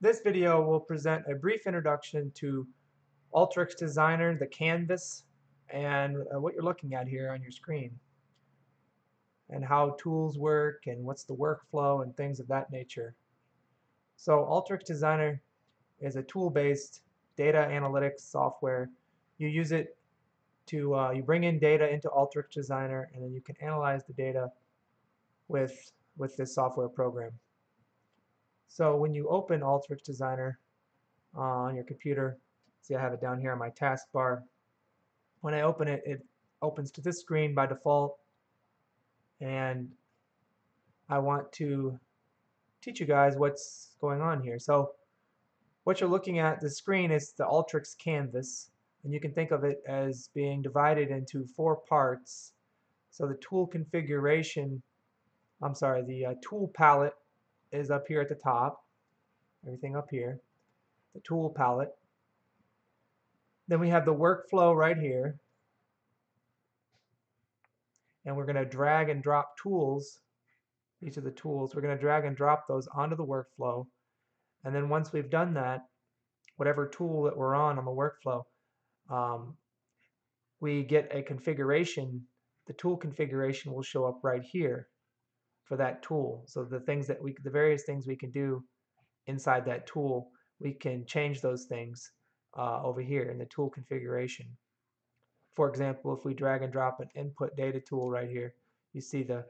This video will present a brief introduction to Alteryx Designer, the canvas, and uh, what you're looking at here on your screen, and how tools work, and what's the workflow, and things of that nature. So Alteryx Designer is a tool-based data analytics software. You use it to, uh, you bring in data into Alteryx Designer, and then you can analyze the data with, with this software program. So when you open Alteryx Designer uh, on your computer, see I have it down here on my taskbar. When I open it, it opens to this screen by default and I want to teach you guys what's going on here. So what you're looking at the screen is the Alteryx canvas and you can think of it as being divided into four parts. So the tool configuration, I'm sorry, the uh, tool palette is up here at the top. Everything up here. The tool palette. Then we have the workflow right here. And we're going to drag and drop tools. Each of the tools. We're going to drag and drop those onto the workflow. And then once we've done that, whatever tool that we're on on the workflow, um, we get a configuration. The tool configuration will show up right here for that tool. So the things that we, the various things we can do inside that tool, we can change those things uh, over here in the tool configuration. For example, if we drag and drop an input data tool right here, you see the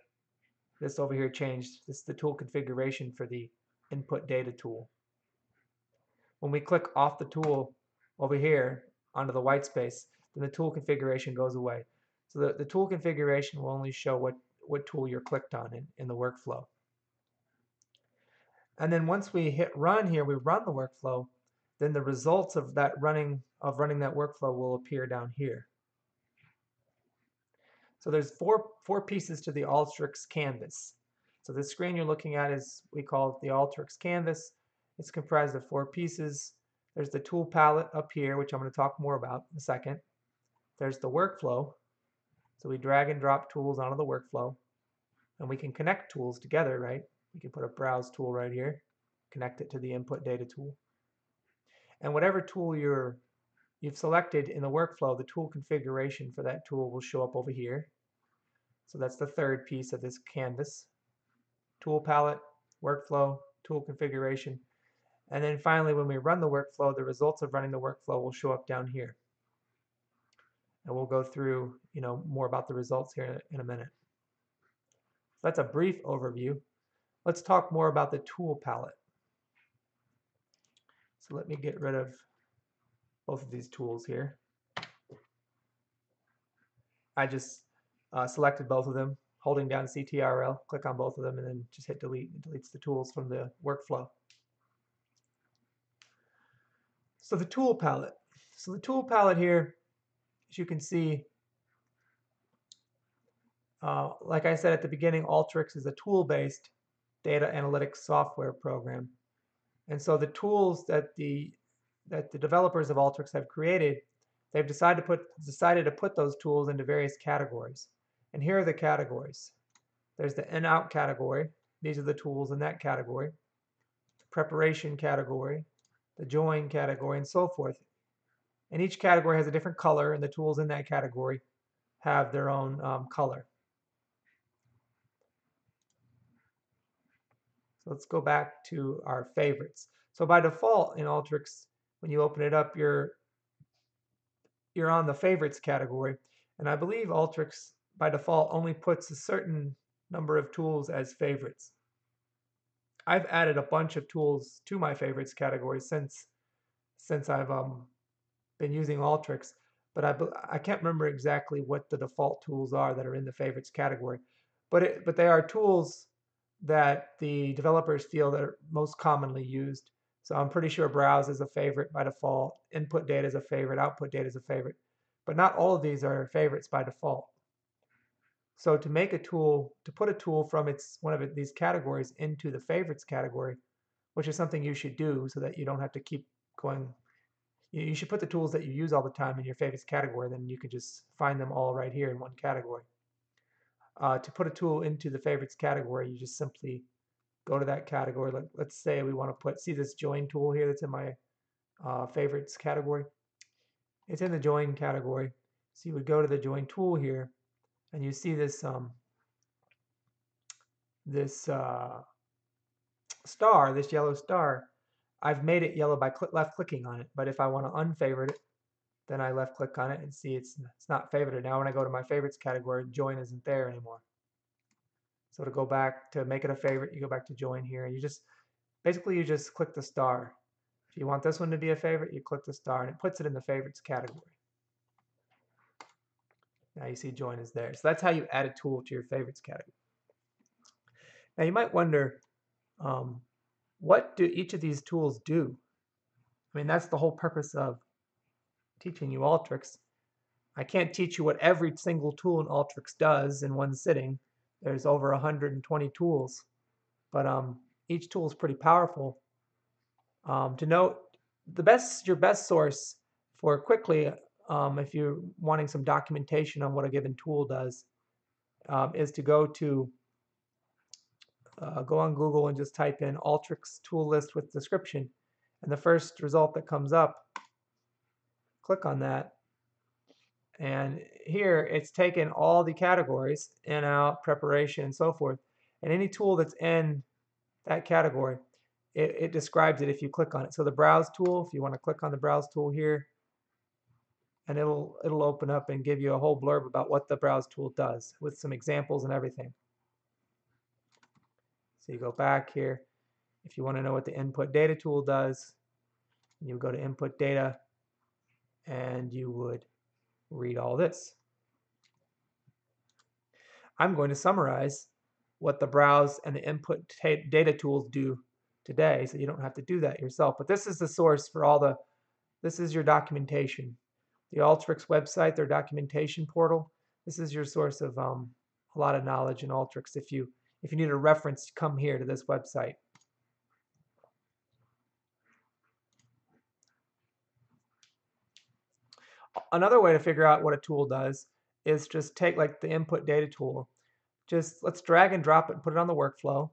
this over here changed. This is the tool configuration for the input data tool. When we click off the tool over here onto the white space, then the tool configuration goes away. So the, the tool configuration will only show what what tool you're clicked on in, in the workflow. And then once we hit run here, we run the workflow, then the results of that running of running that workflow will appear down here. So there's four four pieces to the Alteryx canvas. So the screen you're looking at is we call it the Alteryx canvas. It's comprised of four pieces. There's the tool palette up here, which I'm going to talk more about in a second. There's the workflow, so we drag and drop tools onto the workflow. And we can connect tools together, right? We can put a browse tool right here, connect it to the input data tool. And whatever tool you're you've selected in the workflow, the tool configuration for that tool will show up over here. So that's the third piece of this canvas. Tool palette, workflow, tool configuration. And then finally, when we run the workflow, the results of running the workflow will show up down here and we'll go through you know more about the results here in a minute. So that's a brief overview. Let's talk more about the tool palette. So let me get rid of both of these tools here. I just uh, selected both of them, holding down CTRL, click on both of them, and then just hit delete. It deletes the tools from the workflow. So the tool palette. So the tool palette here as you can see, uh, like I said at the beginning, Alteryx is a tool-based data analytics software program. And so the tools that the that the developers of Alteryx have created, they've decided to put decided to put those tools into various categories. And here are the categories. There's the in-out category. These are the tools in that category. The preparation category, the join category, and so forth. And each category has a different color, and the tools in that category have their own um, color. Let's go back to our favorites. So by default in Alteryx, when you open it up, you're you're on the favorites category. And I believe Alteryx by default only puts a certain number of tools as favorites. I've added a bunch of tools to my favorites category since since I've um, been using Alteryx, but I, I can't remember exactly what the default tools are that are in the favorites category. But, it, but they are tools that the developers feel that are most commonly used. So I'm pretty sure browse is a favorite by default, input data is a favorite, output data is a favorite. But not all of these are favorites by default. So to make a tool, to put a tool from its one of these categories into the favorites category, which is something you should do so that you don't have to keep going you should put the tools that you use all the time in your favorites category. Then you can just find them all right here in one category. Uh, to put a tool into the favorites category, you just simply go to that category. Let, let's say we want to put, see this join tool here that's in my uh, favorites category. It's in the join category. So you would go to the join tool here and you see this um, this uh, star, this yellow star. I've made it yellow by cl left clicking on it, but if I want to unfavorite it, then I left click on it and see it's it's not favorited. Now when I go to my favorites category, join isn't there anymore. So to go back to make it a favorite, you go back to join here. You just basically you just click the star. If you want this one to be a favorite, you click the star and it puts it in the favorites category. Now you see join is there. So that's how you add a tool to your favorites category. Now you might wonder, um, what do each of these tools do? I mean, that's the whole purpose of teaching you Alteryx. I can't teach you what every single tool in Alteryx does in one sitting. There's over 120 tools, but um, each tool is pretty powerful. Um, to note, the best your best source for quickly, um, if you're wanting some documentation on what a given tool does, um, is to go to uh, go on Google and just type in Alteryx tool list with description, and the first result that comes up, click on that, and here it's taken all the categories, in, out, preparation, and so forth. And any tool that's in that category, it, it describes it if you click on it. So the browse tool, if you want to click on the browse tool here, and it'll it'll open up and give you a whole blurb about what the browse tool does with some examples and everything. So you go back here. If you want to know what the input data tool does, you go to input data and you would read all this. I'm going to summarize what the browse and the input data tools do today so you don't have to do that yourself. But this is the source for all the, this is your documentation. The Alteryx website, their documentation portal, this is your source of um, a lot of knowledge in Alteryx. If you, if you need a reference, come here to this website. Another way to figure out what a tool does is just take like the input data tool. Just let's drag and drop it and put it on the workflow.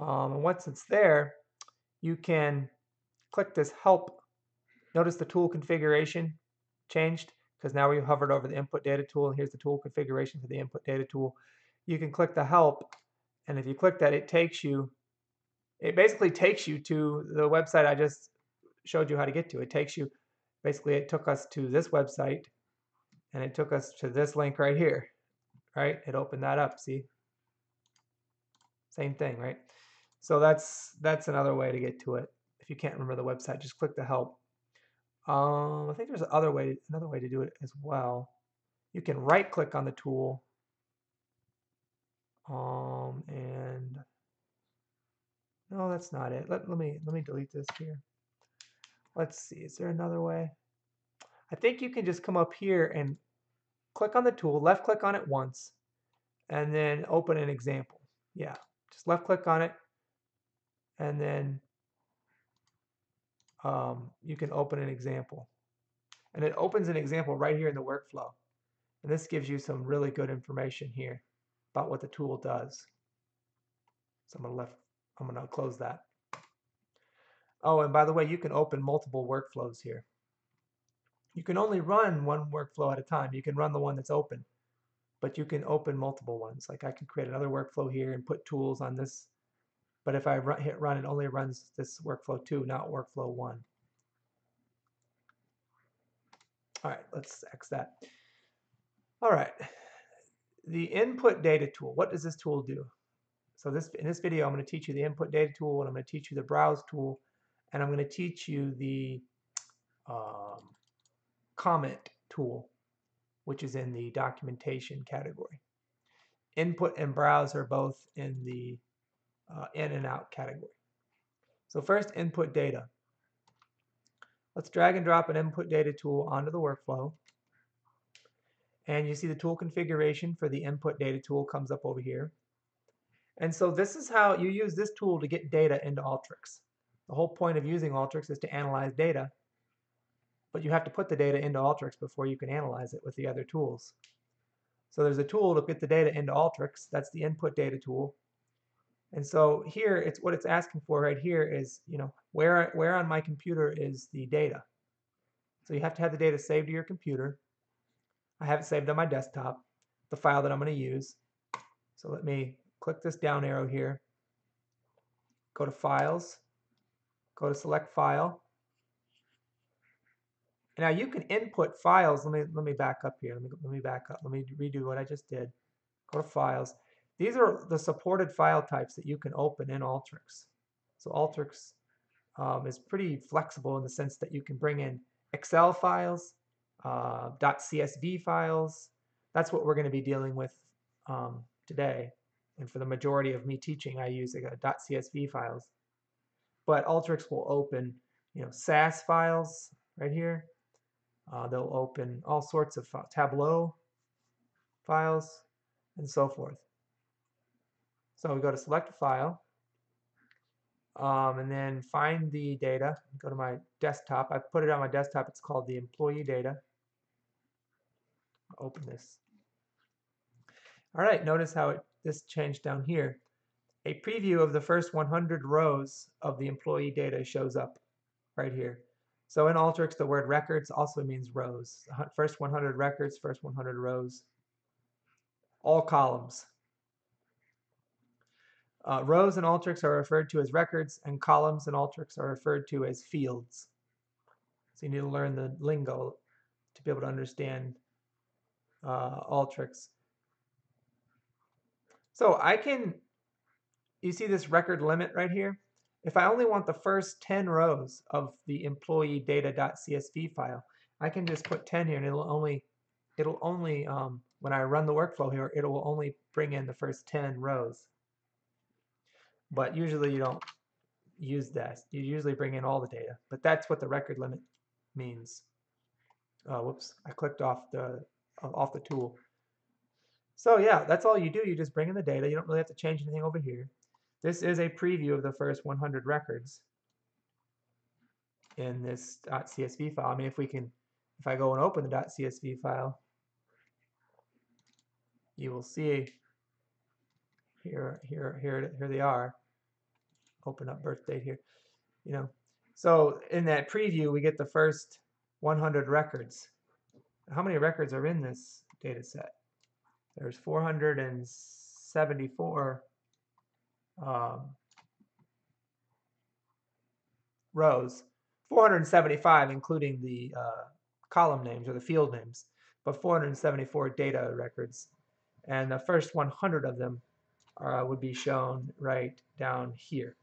Um, and once it's there, you can click this help. Notice the tool configuration changed because now we've hovered over the input data tool and here's the tool configuration for the input data tool. You can click the help and if you click that it takes you it basically takes you to the website I just showed you how to get to. It takes you, basically it took us to this website and it took us to this link right here, right? It opened that up, see? Same thing, right? So that's that's another way to get to it. If you can't remember the website, just click the help. Um, I think there's another way, another way to do it as well. You can right click on the tool um, and no, that's not it. Let, let me let me delete this here. Let's see. Is there another way? I think you can just come up here and click on the tool, left click on it once, and then open an example. Yeah, just left click on it, and then um, you can open an example. And it opens an example right here in the workflow. And this gives you some really good information here about what the tool does. So I'm going to left I'm going to close that. Oh, and by the way, you can open multiple workflows here. You can only run one workflow at a time. You can run the one that's open, but you can open multiple ones. Like I can create another workflow here and put tools on this. But if I run, hit run, it only runs this workflow 2, not workflow 1. All right, let's X that. All right, the input data tool. What does this tool do? So this in this video, I'm going to teach you the input data tool, and I'm going to teach you the browse tool, and I'm going to teach you the um, comment tool, which is in the documentation category. Input and browse are both in the uh, in and out category. So first, input data. Let's drag and drop an input data tool onto the workflow. And you see the tool configuration for the input data tool comes up over here. And so this is how you use this tool to get data into Alteryx. The whole point of using Alteryx is to analyze data, but you have to put the data into Alteryx before you can analyze it with the other tools. So there's a tool to get the data into Alteryx. That's the input data tool. And so here, it's what it's asking for right here is, you know, where where on my computer is the data. So you have to have the data saved to your computer. I have it saved on my desktop, the file that I'm going to use. So let me click this down arrow here, go to Files, go to Select File. Now you can input files. Let me let me back up here. Let me let me back up. Let me redo what I just did. Go to Files. These are the supported file types that you can open in Alteryx. So Alteryx um, is pretty flexible in the sense that you can bring in Excel files, uh, .csv files. That's what we're going to be dealing with um, today. And for the majority of me teaching, I use uh, .csv files. But Alteryx will open, you know, SAS files right here. Uh, they'll open all sorts of Tableau files and so forth. So we go to select a file um, and then find the data. Go to my desktop. I put it on my desktop. It's called the employee data. Open this. All right, notice how it, this changed down here. A preview of the first 100 rows of the employee data shows up right here. So in Alteryx, the word records also means rows. First 100 records, first 100 rows. All columns. Uh, rows in Alteryx are referred to as records, and columns in Alteryx are referred to as fields. So you need to learn the lingo to be able to understand uh, Alteryx. So I can, you see this record limit right here? If I only want the first 10 rows of the employee data.csv file, I can just put 10 here and it'll only, it'll only, um, when I run the workflow here, it will only bring in the first 10 rows. But usually you don't use that. You usually bring in all the data. But that's what the record limit means. Uh, whoops, I clicked off the off the tool. So yeah, that's all you do. You just bring in the data. You don't really have to change anything over here. This is a preview of the first 100 records in this .csv file. I mean, if we can, if I go and open the .csv file, you will see here, here, here, here they are. Open up birth date here. You know, so in that preview, we get the first 100 records. How many records are in this data set? There's 474 um, rows, 475 including the uh, column names or the field names, but 474 data records. And the first 100 of them uh, would be shown right down here.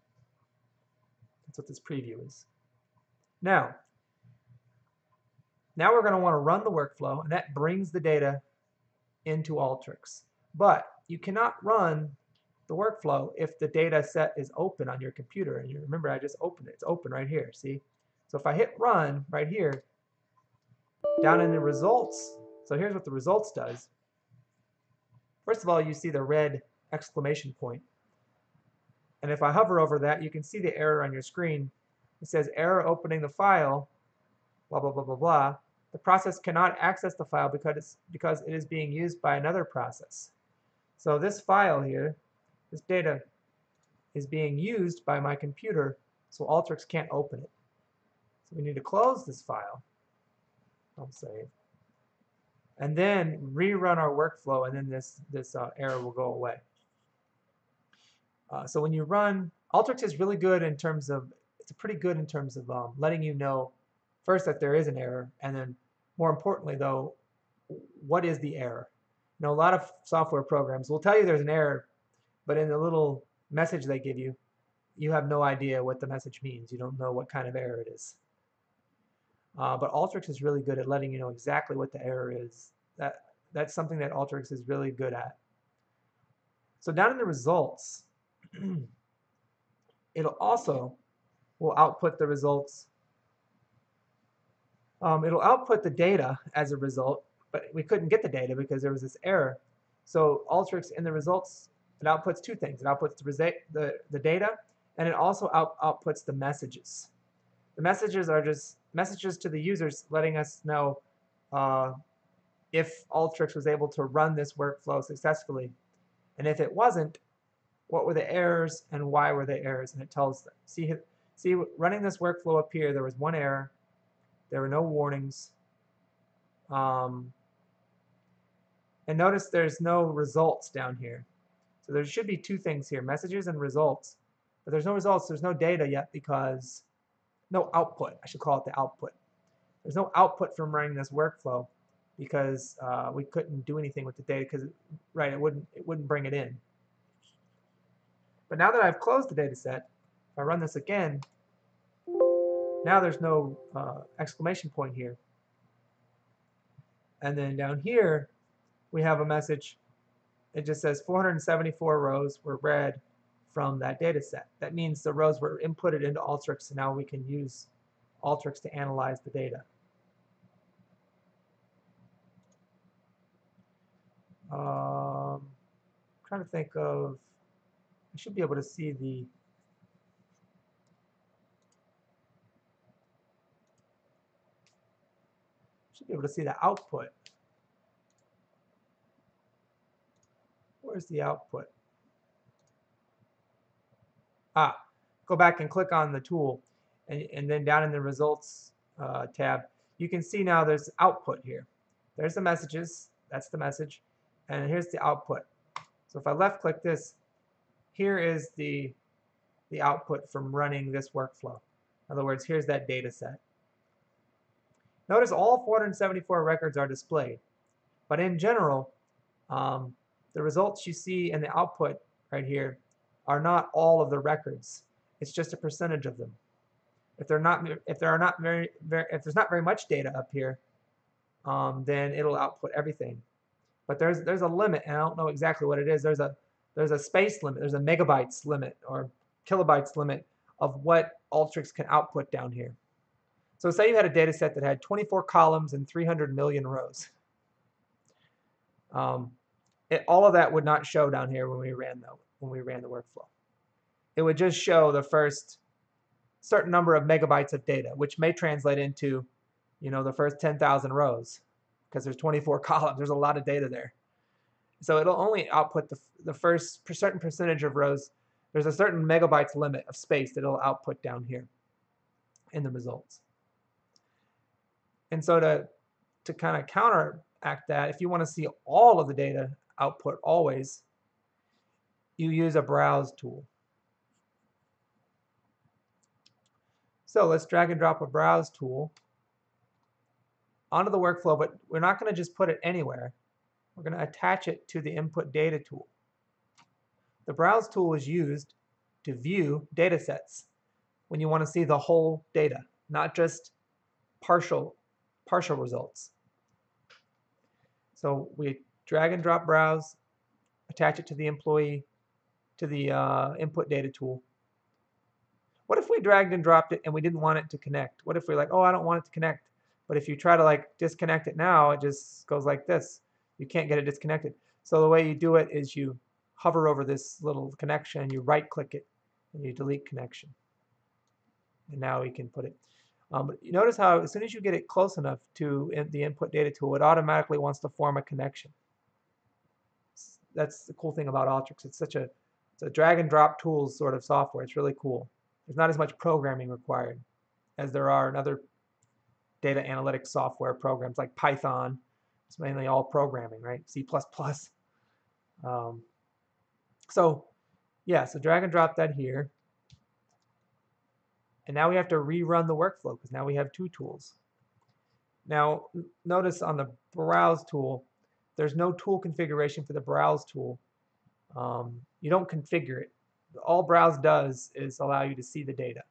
That's what this preview is. Now, now we're going to want to run the workflow, and that brings the data into Alteryx. But you cannot run the workflow if the data set is open on your computer. And you remember I just opened it. It's open right here, see? So if I hit run right here, down in the results, so here's what the results does. First of all, you see the red exclamation point. And if I hover over that, you can see the error on your screen. It says error opening the file, blah, blah, blah, blah, blah. The process cannot access the file because, it's, because it is being used by another process. So this file here this data is being used by my computer, so Alteryx can't open it. So we need to close this file. I'll save. And then rerun our workflow, and then this, this uh, error will go away. Uh, so when you run, Alteryx is really good in terms of, it's pretty good in terms of um, letting you know first that there is an error, and then more importantly though, what is the error? You know, a lot of software programs will tell you there's an error but in the little message they give you, you have no idea what the message means. You don't know what kind of error it is. Uh, but Alteryx is really good at letting you know exactly what the error is. That That's something that Alteryx is really good at. So down in the results, it'll also will output the results. Um, it'll output the data as a result, but we couldn't get the data because there was this error. So Alteryx in the results it outputs two things. It outputs the, the, the data, and it also out, outputs the messages. The messages are just messages to the users letting us know uh, if Alteryx was able to run this workflow successfully. And if it wasn't, what were the errors and why were the errors? And it tells them. See, see, running this workflow up here, there was one error. There were no warnings. Um, and notice there's no results down here. So there should be two things here, messages and results. But there's no results, there's no data yet because, no output, I should call it the output. There's no output from running this workflow because uh, we couldn't do anything with the data because, right, it wouldn't, it wouldn't bring it in. But now that I've closed the data set, if I run this again, now there's no uh, exclamation point here. And then down here, we have a message. It just says 474 rows were read from that data set. That means the rows were inputted into Alteryx, and now we can use Alteryx to analyze the data. Um, I'm trying to think of, I should be able to see the should be able to see the output. Where's the output? Ah, go back and click on the tool and, and then down in the results uh, tab you can see now there's output here. There's the messages, that's the message, and here's the output. So if I left click this, here is the, the output from running this workflow. In other words, here's that data set. Notice all 474 records are displayed, but in general, um, the results you see in the output right here are not all of the records. It's just a percentage of them. If they're not, if there are not very, very if there's not very much data up here, um, then it'll output everything. But there's there's a limit, and I don't know exactly what it is. There's a there's a space limit. There's a megabytes limit or kilobytes limit of what Alteryx can output down here. So say you had a data set that had 24 columns and 300 million rows. Um, it, all of that would not show down here when we ran the when we ran the workflow. It would just show the first certain number of megabytes of data, which may translate into, you know, the first 10,000 rows because there's 24 columns. There's a lot of data there. So it'll only output the, the first certain percentage of rows. There's a certain megabytes limit of space that it'll output down here in the results. And so to, to kind of counteract that, if you want to see all of the data output always, you use a browse tool. So let's drag and drop a browse tool onto the workflow, but we're not going to just put it anywhere. We're going to attach it to the input data tool. The browse tool is used to view data sets when you want to see the whole data, not just partial, partial results. So we drag and drop browse, attach it to the employee, to the uh, input data tool. What if we dragged and dropped it and we didn't want it to connect? What if we're like, oh, I don't want it to connect. But if you try to like disconnect it now, it just goes like this. You can't get it disconnected. So the way you do it is you hover over this little connection, you right click it, and you delete connection. And now we can put it. Um, but you notice how as soon as you get it close enough to in the input data tool, it automatically wants to form a connection. That's the cool thing about Alteryx. It's such a, it's a drag and drop tools sort of software. It's really cool. There's not as much programming required as there are in other data analytics software programs like Python. It's mainly all programming, right? C++. Um, so yeah, so drag and drop that here. And now we have to rerun the workflow because now we have two tools. Now notice on the browse tool, there's no tool configuration for the browse tool. Um, you don't configure it all browse does is allow you to see the data.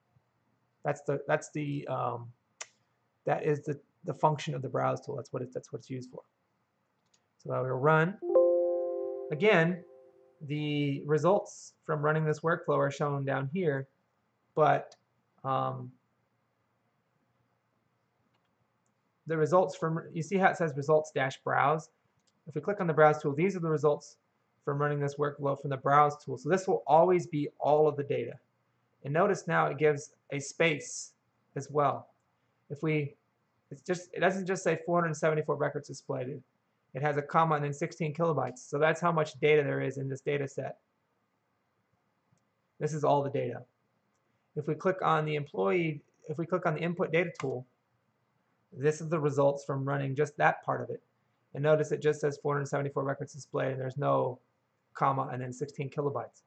That's the that's the um, that is the the function of the browse tool. That's what it, that's what it's used for. So I will run. Again, the results from running this workflow are shown down here, but um, the results from you see how it says results dash browse. If we click on the browse tool, these are the results from running this workflow from the browse tool. So this will always be all of the data. And notice now it gives a space as well. If we, it's just, it doesn't just say 474 records displayed. It has a comma and then 16 kilobytes. So that's how much data there is in this data set. This is all the data. If we click on the employee, if we click on the input data tool, this is the results from running just that part of it. And notice it just says 474 records displayed and there's no comma and then 16 kilobytes.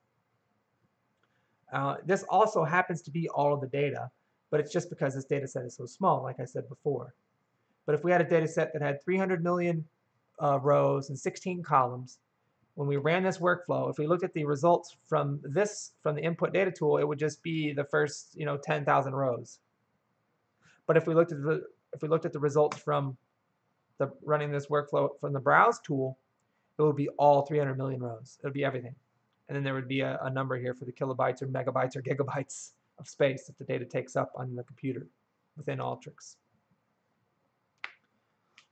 Uh, this also happens to be all of the data, but it's just because this data set is so small, like I said before. But if we had a data set that had 300 million uh, rows and 16 columns, when we ran this workflow, if we looked at the results from this, from the input data tool, it would just be the first, you know, 10,000 rows. But if we looked at the, if we looked at the results from the running this workflow from the browse tool, it would be all 300 million rows. It would be everything. And then there would be a, a number here for the kilobytes or megabytes or gigabytes of space that the data takes up on the computer within Alteryx.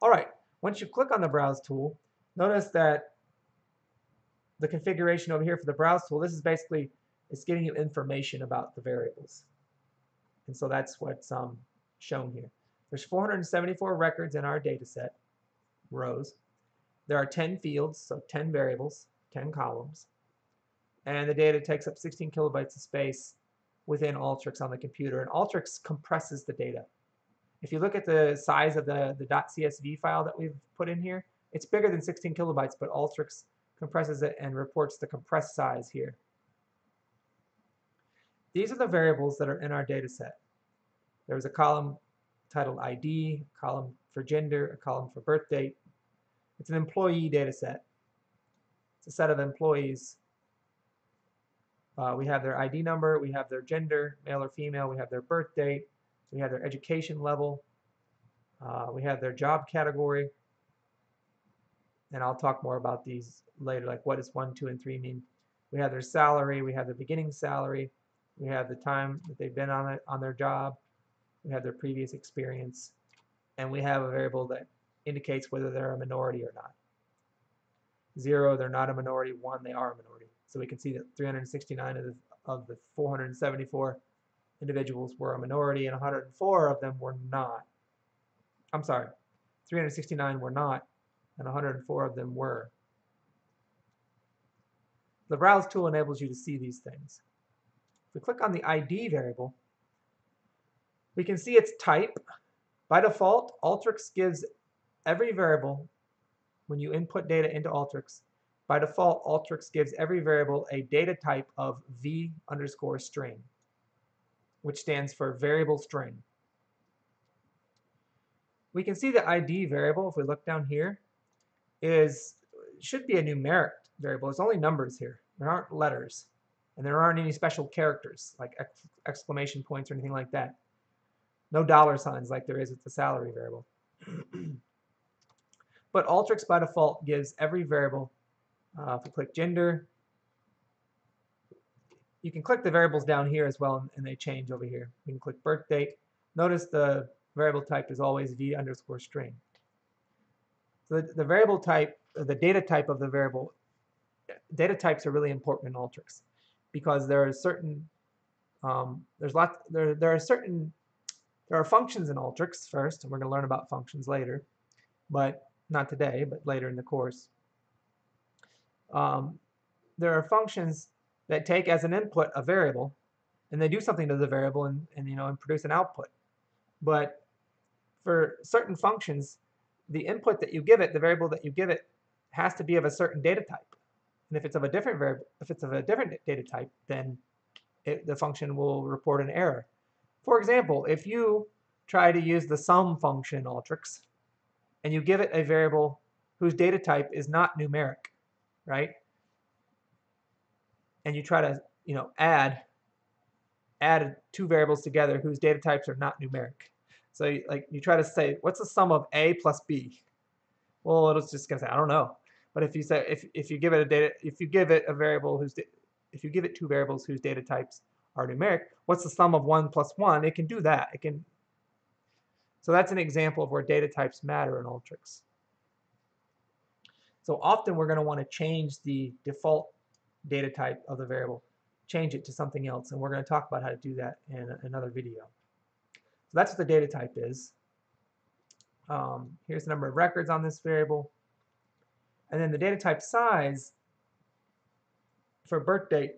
All right, once you click on the Browse tool, notice that the configuration over here for the Browse tool, this is basically, it's giving you information about the variables. And so that's what's um, shown here. There's 474 records in our data set, rows. There are 10 fields, so 10 variables, 10 columns. And the data takes up 16 kilobytes of space within Alteryx on the computer. And Alteryx compresses the data. If you look at the size of the, the .csv file that we've put in here, it's bigger than 16 kilobytes, but Alteryx compresses it and reports the compressed size here. These are the variables that are in our data set. There's a column titled ID, a column for gender, a column for birth date. It's an employee data set. It's a set of employees. Uh, we have their ID number, we have their gender, male or female, we have their birth date, we have their education level, uh, we have their job category, and I'll talk more about these later, like what does 1, 2, and 3 mean. We have their salary, we have the beginning salary, we have the time that they've been on it on their job, we have their previous experience, and we have a variable that indicates whether they're a minority or not. Zero, they're not a minority. One, they are a minority. So we can see that 369 of the, of the 474 individuals were a minority and 104 of them were not. I'm sorry, 369 were not and 104 of them were. The browse tool enables you to see these things. If we click on the ID variable, we can see its type. By default, Alteryx gives every variable when you input data into Alteryx. By default, Alteryx gives every variable a data type of v underscore string, which stands for variable string. We can see the ID variable, if we look down here, is should be a numeric variable. It's only numbers here. There aren't letters. And there aren't any special characters like exclamation points or anything like that. No dollar signs like there is with the salary variable. but Alteryx by default gives every variable, uh, if we click gender, you can click the variables down here as well and they change over here. You can click birth date. Notice the variable type is always v underscore string. The, the variable type, the data type of the variable, data types are really important in Alteryx because there are certain, um, there's lots, there, there are certain there are functions in Alteryx first, and we're going to learn about functions later, but not today, but later in the course. Um, there are functions that take as an input a variable, and they do something to the variable and, and you know and produce an output. But for certain functions, the input that you give it, the variable that you give it, has to be of a certain data type. And if it's of a different variable, if it's of a different data type, then it, the function will report an error. For example, if you try to use the sum function Alteryx and you give it a variable whose data type is not numeric, right? And you try to, you know, add add two variables together whose data types are not numeric. So like you try to say, what's the sum of A plus B? Well, it's just gonna say, I don't know. But if you say if if you give it a data if you give it a variable whose if you give it two variables whose data types are numeric, what's the sum of 1 plus 1? It can do that. It can. So that's an example of where data types matter in Alteryx. So often we're going to want to change the default data type of the variable, change it to something else, and we're going to talk about how to do that in another video. So that's what the data type is. Um, here's the number of records on this variable. And then the data type size for birth date.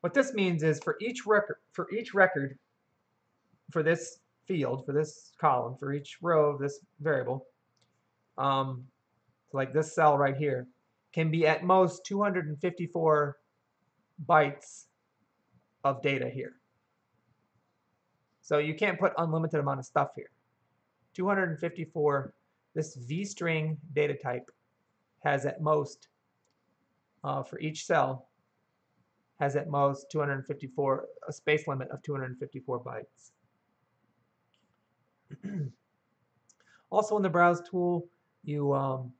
What this means is for each record, for each record, for this field, for this column, for each row of this variable, um, like this cell right here, can be at most 254 bytes of data here. So you can't put unlimited amount of stuff here. 254, this V-string data type has at most, uh, for each cell, has at most 254, a space limit of 254 bytes. also in the browse tool, you um,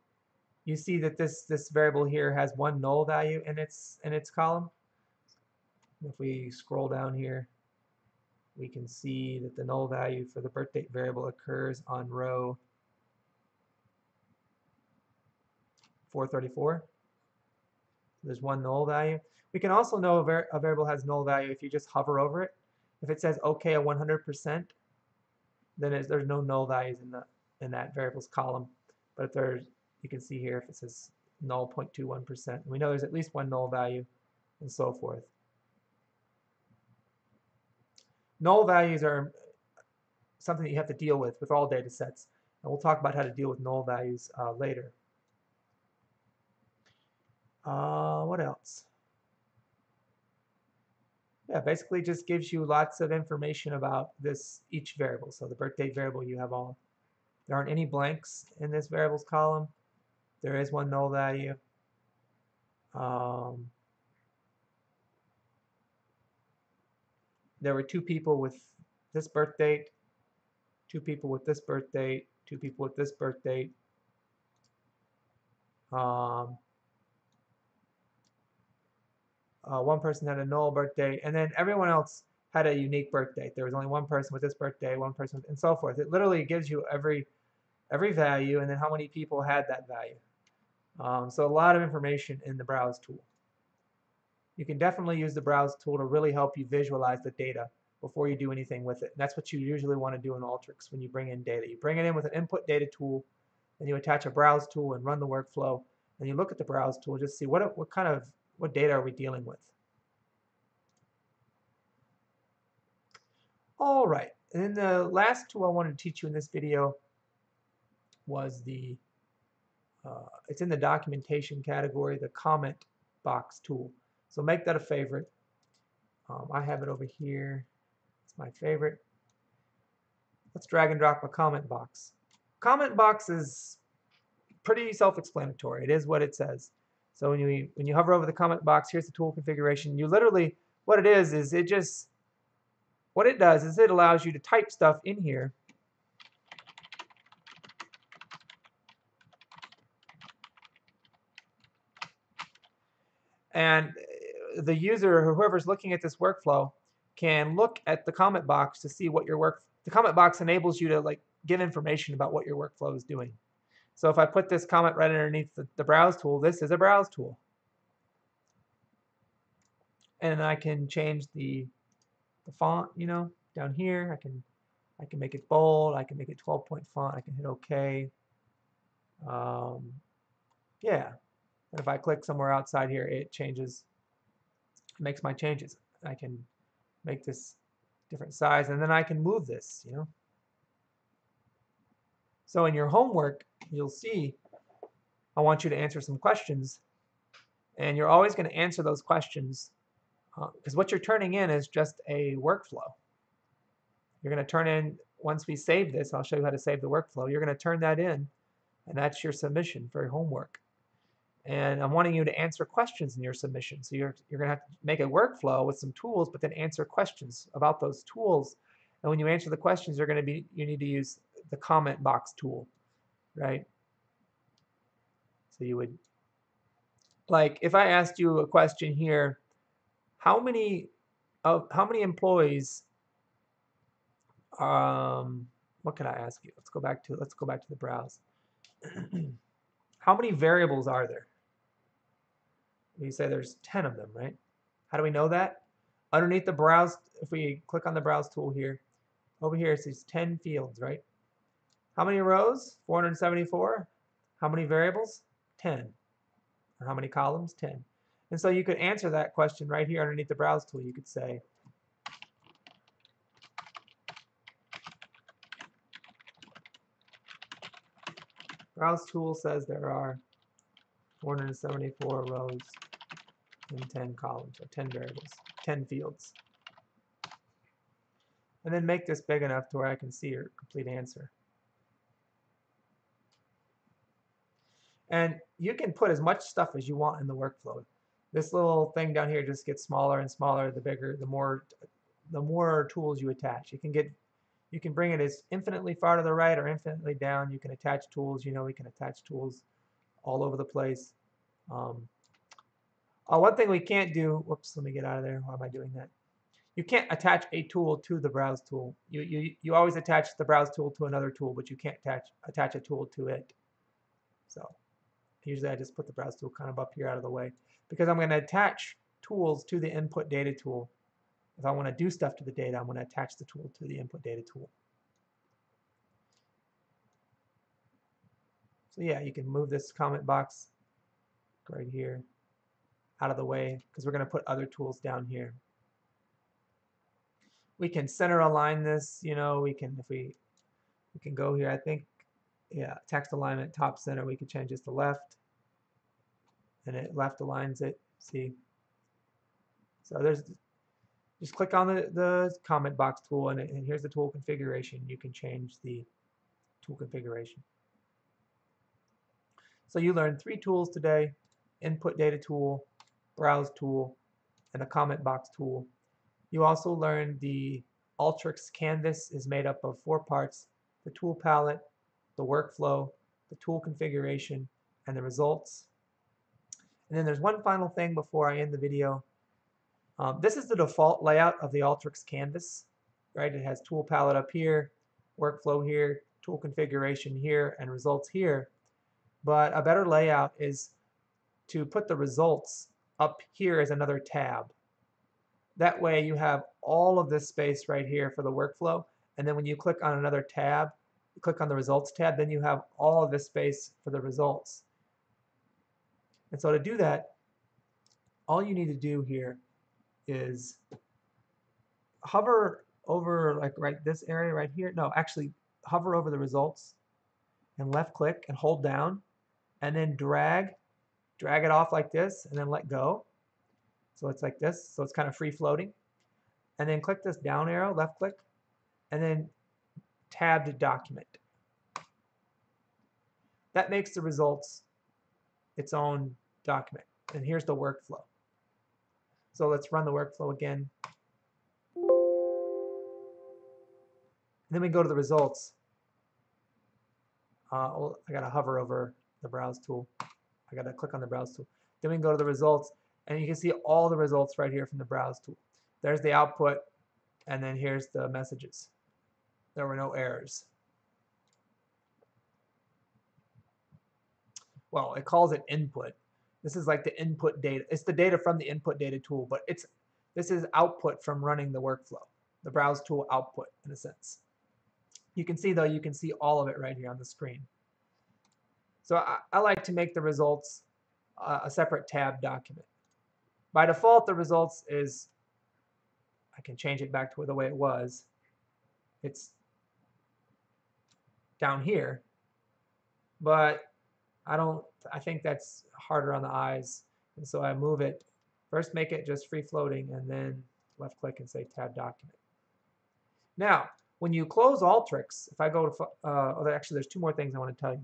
you see that this this variable here has one null value in its in its column. If we scroll down here, we can see that the null value for the birth date variable occurs on row 434. There's one null value. We can also know a, var a variable has null value if you just hover over it. If it says OK at 100%, then there's no null values in the in that variables column. But if there's, you can see here if it says null 0.21%, we know there's at least one null value, and so forth. Null values are something that you have to deal with with all data sets. And we'll talk about how to deal with null values uh, later. Uh, what else? Yeah, basically just gives you lots of information about this each variable. So the birth date variable you have all. There aren't any blanks in this variables column. There is one null value. Um, there were two people with this birth date, two people with this birth date, two people with this birth date. Um, uh, one person had a null birthday, and then everyone else had a unique birthday. There was only one person with this birthday, one person, and so forth. It literally gives you every every value and then how many people had that value. Um, so a lot of information in the browse tool. You can definitely use the browse tool to really help you visualize the data before you do anything with it. And that's what you usually want to do in Alteryx when you bring in data. You bring it in with an input data tool, and you attach a browse tool and run the workflow, and you look at the browse tool just see what what kind of what data are we dealing with. All right, and then the last tool I wanted to teach you in this video was the uh, it's in the documentation category, the comment box tool. So make that a favorite. Um, I have it over here. It's my favorite. Let's drag and drop a comment box. Comment box is pretty self-explanatory. It is what it says. So when you when you hover over the comment box, here's the tool configuration. You literally what it is is it just what it does is it allows you to type stuff in here And the user, or whoever's looking at this workflow, can look at the comment box to see what your work. The comment box enables you to like give information about what your workflow is doing. So if I put this comment right underneath the, the browse tool, this is a browse tool. And I can change the the font, you know, down here. I can I can make it bold. I can make it 12 point font. I can hit OK. Um, yeah, and if I click somewhere outside here, it changes, makes my changes. I can make this different size, and then I can move this, you know. So in your homework, you'll see I want you to answer some questions, and you're always going to answer those questions because uh, what you're turning in is just a workflow. You're going to turn in, once we save this, I'll show you how to save the workflow, you're going to turn that in, and that's your submission for your homework and I'm wanting you to answer questions in your submission. So you're, you're going to have to make a workflow with some tools, but then answer questions about those tools. And when you answer the questions, you're going to be you need to use the comment box tool, right? So you would like if I asked you a question here, how many of how many employees um what can I ask you? Let's go back to let's go back to the browse. how many variables are there? We say there's 10 of them, right? How do we know that? Underneath the browse, if we click on the browse tool here, over here it says 10 fields, right? How many rows? 474. How many variables? 10. Or How many columns? 10. And so you could answer that question right here underneath the browse tool. You could say, browse tool says there are 474 rows and 10 columns, or 10 variables, 10 fields. And then make this big enough to where I can see your complete answer. And you can put as much stuff as you want in the workflow. This little thing down here just gets smaller and smaller the bigger, the more the more tools you attach. You can get you can bring it as infinitely far to the right or infinitely down. You can attach tools. You know we can attach tools all over the place. Um, uh, one thing we can't do, whoops, let me get out of there. Why am I doing that? You can't attach a tool to the browse tool. You, you, you always attach the browse tool to another tool, but you can't attach, attach a tool to it. So usually I just put the browse tool kind of up here out of the way because I'm going to attach tools to the input data tool. If I want to do stuff to the data, I'm going to attach the tool to the input data tool. So yeah, you can move this comment box right here out of the way because we're going to put other tools down here. We can center align this, you know, we can, if we, we can go here, I think, yeah, text alignment, top center, we can change this to left and it left aligns it, see. So there's, just click on the, the comment box tool and, and here's the tool configuration. You can change the tool configuration. So you learned three tools today, input data tool, browse tool, and a comment box tool. You also learned the Alteryx canvas is made up of four parts, the tool palette, the workflow, the tool configuration, and the results. And then there's one final thing before I end the video. Um, this is the default layout of the Alteryx canvas, right? It has tool palette up here, workflow here, tool configuration here, and results here. But a better layout is to put the results up here is another tab. That way you have all of this space right here for the workflow and then when you click on another tab, click on the results tab, then you have all of this space for the results. And so to do that, all you need to do here is hover over like right this area right here. No, actually hover over the results and left click and hold down and then drag drag it off like this and then let go. So it's like this. So it's kind of free floating. And then click this down arrow, left click, and then tab tabbed document. That makes the results its own document. And here's the workflow. So let's run the workflow again. And then we go to the results. Uh, I got to hover over the browse tool. I got to click on the browse tool. Then we can go to the results and you can see all the results right here from the browse tool. There's the output and then here's the messages. There were no errors. Well, it calls it input. This is like the input data. It's the data from the input data tool, but it's this is output from running the workflow. The browse tool output in a sense. You can see though, you can see all of it right here on the screen. So I, I like to make the results uh, a separate tab document. By default, the results is, I can change it back to the way it was. It's down here, but I don't, I think that's harder on the eyes. And so I move it, first make it just free floating and then left click and say tab document. Now, when you close Alteryx, if I go to, uh, oh, actually there's two more things I want to tell you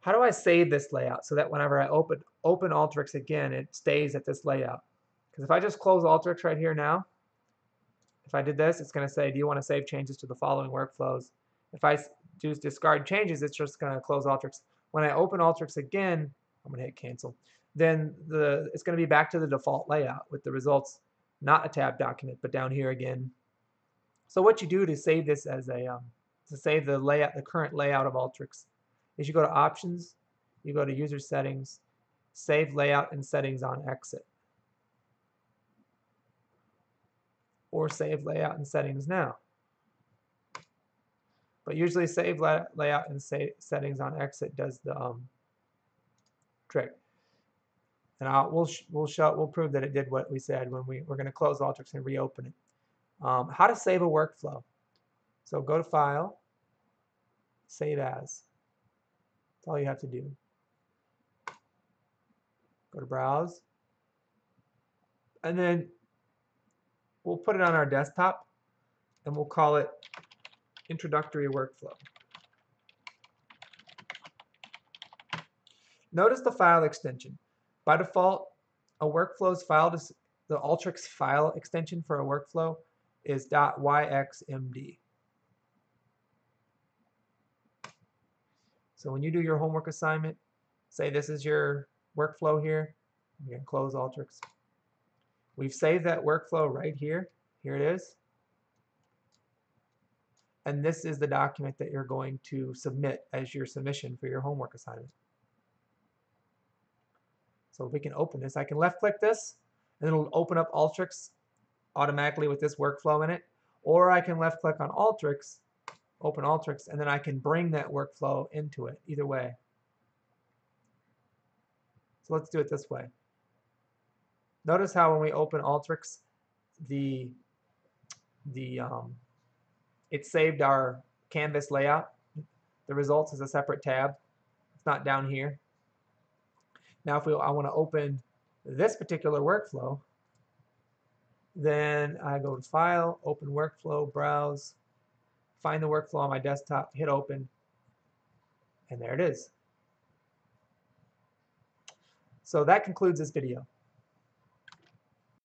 how do I save this layout so that whenever I open open Alteryx again, it stays at this layout? Because if I just close Alteryx right here now, if I did this, it's going to say, do you want to save changes to the following workflows? If I choose discard changes, it's just going to close Alteryx. When I open Alteryx again, I'm going to hit cancel. Then the it's going to be back to the default layout with the results, not a tab document, but down here again. So what you do to save this as a um, to save the layout, the current layout of Alteryx, is you go to Options, you go to User Settings, Save Layout and Settings on Exit. Or Save Layout and Settings now. But usually Save Layout and save Settings on Exit does the um, trick. And I'll, we'll, we'll, show, we'll prove that it did what we said when we, we're going to close Alteryx and reopen it. Um, how to save a workflow. So go to File, Save As. That's all you have to do. Go to Browse. And then we'll put it on our desktop and we'll call it Introductory Workflow. Notice the file extension. By default, a workflow's file, the Alteryx file extension for a workflow is .yxmd. So when you do your homework assignment, say this is your workflow here, you can close Alteryx. We've saved that workflow right here. Here it is. And this is the document that you're going to submit as your submission for your homework assignment. So if we can open this, I can left click this and it'll open up Alteryx automatically with this workflow in it. Or I can left click on Alteryx, open Alteryx, and then I can bring that workflow into it, either way. So let's do it this way. Notice how when we open Alteryx, the, the um, it saved our canvas layout. The results is a separate tab. It's not down here. Now if we, I want to open this particular workflow, then I go to File, Open Workflow, Browse, find the workflow on my desktop, hit Open, and there it is. So that concludes this video.